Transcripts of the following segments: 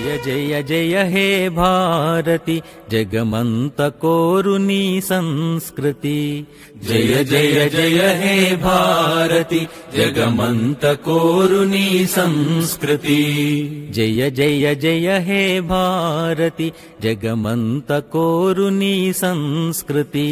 जय जय जय हे भारति जगमन्त कोरुनी संस्कृति। जय जय जय हे भारति जगमन्त कोरुनी संस्कृति। जय जय जय हे भारति जगमन्त कोरुनी संस्कृति।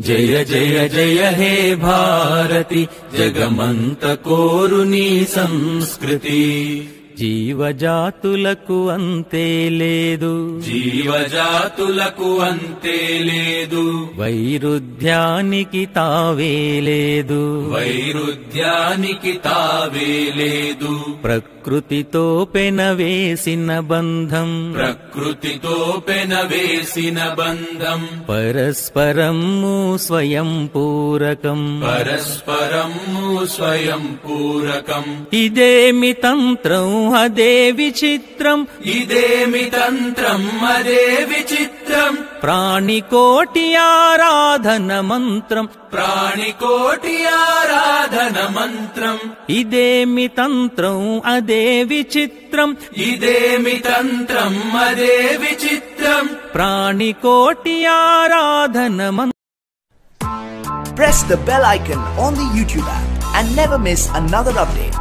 जय जय जय हे भारति जगमन्त कोरुनी संस्कृति। జీవజాతులకు అంతే లేదు. జీవజాతులకు అంతే లేదు. వైరుధ్యానికి తావే లేదు. వైరుధ్యానికి తావే లేదు. ప్రకృతితో పెనవేసిన బంధం. ప్రకృతితో పెనవేసిన బంధం. పరస్పరము స్వయం పూరకం. పరస్పరము స్వయం పూరకం. ఇదేమి తంత్రం मोहदे विचित्रम् इदेमि तन्त्रम् अदे विचित्रम् प्राणिकोटियाराधनमन्त्रम्। प्राणिकोटियाराधनमन्त्रम्। इदेमि तन्त्रम् अदे विचित्रम इदेमि मदे विचित्रम विचित्रम् प्राणिकोटियाराधनमन्त्रम् Press the bell icon on the YouTube app and never miss another update.